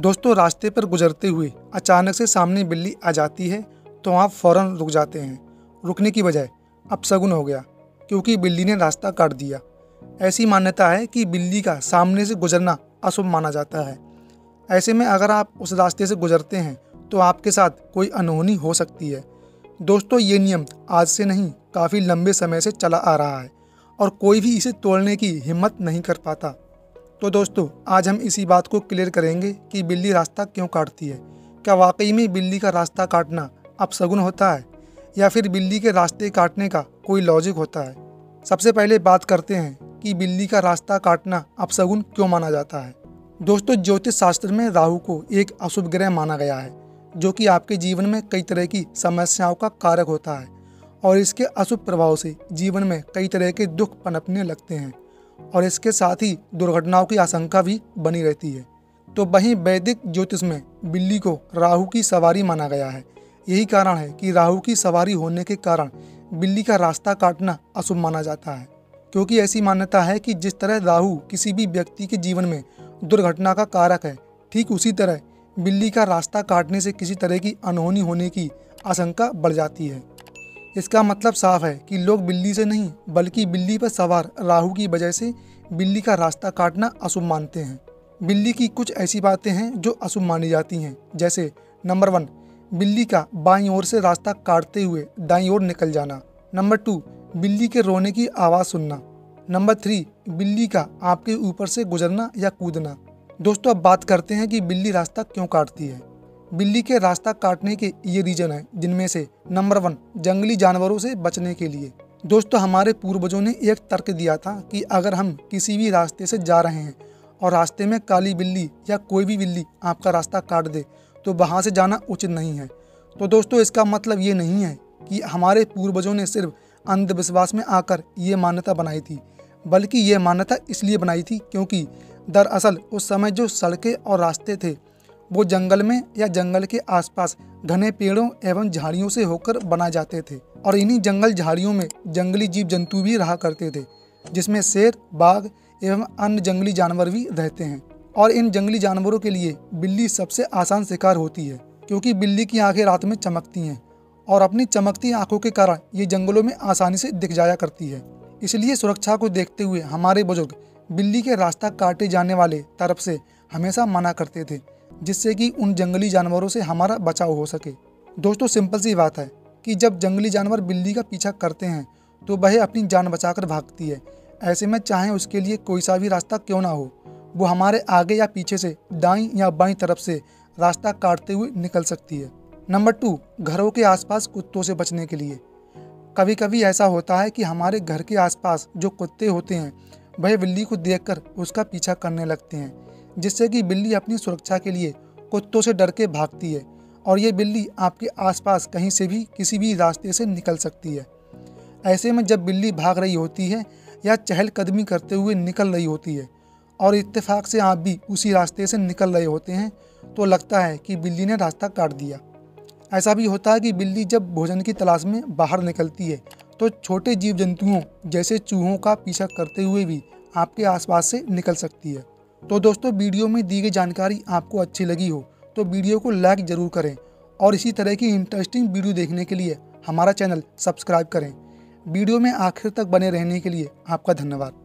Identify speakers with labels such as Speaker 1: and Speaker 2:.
Speaker 1: दोस्तों, रास्ते पर गुजरते हुए अचानक से सामने बिल्ली आ जाती है तो आप फ़ौरन रुक जाते हैं। रुकने की बजाय अपशगुन हो गया, क्योंकि बिल्ली ने रास्ता काट दिया। ऐसी मान्यता है कि बिल्ली का सामने से गुजरना अशुभ माना जाता है। ऐसे में अगर आप उस रास्ते से गुजरते हैं तो आपके साथ कोई अनहोनी हो सकती है। दोस्तों, ये नियम आज से नहीं, काफ़ी लंबे समय से चला आ रहा है, और कोई भी इसे तोड़ने की हिम्मत नहीं कर पाता। तो दोस्तों, आज हम इसी बात को क्लियर करेंगे कि बिल्ली रास्ता क्यों काटती है। क्या वाकई में बिल्ली का रास्ता काटना अपशगुन होता है? या फिर बिल्ली के रास्ते काटने का कोई लॉजिक होता है? सबसे पहले बात करते हैं कि बिल्ली का रास्ता काटना अपशगुन क्यों माना जाता है। दोस्तों, ज्योतिष शास्त्र में राहु को एक अशुभ ग्रह माना गया है, जो कि आपके जीवन में कई तरह की समस्याओं का कारक होता है और इसके अशुभ प्रभाव से जीवन में कई तरह के दुख पनपने लगते हैं। और इसके साथ ही दुर्घटनाओं की आशंका भी बनी रहती है। तो वहीं वैदिक ज्योतिष में बिल्ली को राहु की सवारी माना गया है। यही कारण है कि राहु की सवारी होने के कारण बिल्ली का रास्ता काटना अशुभ माना जाता है। क्योंकि ऐसी मान्यता है कि जिस तरह राहु किसी भी व्यक्ति के जीवन में दुर्घटना का कारक है, ठीक उसी तरह बिल्ली का रास्ता काटने से किसी तरह की अनहोनी होने की आशंका बढ़ जाती है। इसका मतलब साफ़ है कि लोग बिल्ली से नहीं, बल्कि बिल्ली पर सवार, राहु की वजह से बिल्ली का रास्ता काटना अशुभ मानते हैं। बिल्ली की कुछ ऐसी बातें हैं जो अशुभ मानी जाती हैं। जैसे, नंबर वन, बिल्ली का बाईं ओर से रास्ता काटते हुए दाईं ओर निकल जाना। नंबर टू, बिल्ली के रोने की आवाज़ सुनना। नंबर थ्री, बिल्ली का आपके ऊपर से गुजरना या कूदना। दोस्तों, अब बात करते हैं कि बिल्ली रास्ता क्यों काटती है। बिल्ली के रास्ता काटने के ये रीजन है, जिनमें से नंबर वन, जंगली जानवरों से बचने के लिए। दोस्तों, हमारे पूर्वजों ने एक तर्क दिया था कि अगर हम किसी भी रास्ते से जा रहे हैं और रास्ते में काली बिल्ली या कोई भी बिल्ली आपका रास्ता काट दे तो वहाँ से जाना उचित नहीं है। तो दोस्तों, इसका मतलब ये नहीं है कि हमारे पूर्वजों ने सिर्फ़ अंधविश्वास में आकर ये मान्यता बनाई थी, बल्कि ये मान्यता इसलिए बनाई थी क्योंकि दरअसल उस समय जो सड़कें और रास्ते थे वो जंगल में या जंगल के आसपास घने पेड़ों एवं झाड़ियों से होकर बनाए जाते थे और इन्हीं जंगल झाड़ियों में जंगली जीव जंतु भी रहा करते थे, जिसमें शेर, बाघ एवं अन्य जंगली जानवर भी रहते हैं। और इन जंगली जानवरों के लिए बिल्ली सबसे आसान शिकार होती है, क्योंकि बिल्ली की आँखें रात में चमकती हैं और अपनी चमकती आँखों के कारण ये जंगलों में आसानी से दिख जाया करती है। इसलिए सुरक्षा को देखते हुए हमारे बुज़ुर्ग बिल्ली के रास्ता काटे जाने वाले तरफ़ से हमेशा मना करते थे जिससे कि उन जंगली जानवरों से हमारा बचाव हो सके। दोस्तों, सिंपल सी बात है कि जब जंगली जानवर बिल्ली का पीछा करते हैं तो वह अपनी जान बचाकर भागती है। ऐसे में चाहे उसके लिए कोई सा भी रास्ता क्यों ना हो, वो हमारे आगे या पीछे से दाई या बाई तरफ़ से रास्ता काटते हुए निकल सकती है। नंबर टू, घरों के आसपास कुत्तों से बचने के लिए। कभी कभी ऐसा होता है कि हमारे घर के आसपास जो कुत्ते होते हैं वह बिल्ली को देखकर उसका पीछा करने लगते हैं, जिससे कि बिल्ली अपनी सुरक्षा के लिए कुत्तों से डर के भागती है और ये बिल्ली आपके आसपास कहीं से भी किसी भी रास्ते से निकल सकती है। ऐसे में जब बिल्ली भाग रही होती है या चहलकदमी करते हुए निकल रही होती है और इत्तेफाक से आप भी उसी रास्ते से निकल रहे होते हैं तो लगता है कि बिल्ली ने रास्ता काट दिया। ऐसा भी होता है कि बिल्ली जब भोजन की तलाश में बाहर निकलती है तो छोटे जीव जंतुओं जैसे चूहों का पीछा करते हुए भी आपके आसपास से निकल सकती है। तो दोस्तों, वीडियो में दी गई जानकारी आपको अच्छी लगी हो तो वीडियो को लाइक ज़रूर करें और इसी तरह की इंटरेस्टिंग वीडियो देखने के लिए हमारा चैनल सब्सक्राइब करें। वीडियो में आखिर तक बने रहने के लिए आपका धन्यवाद।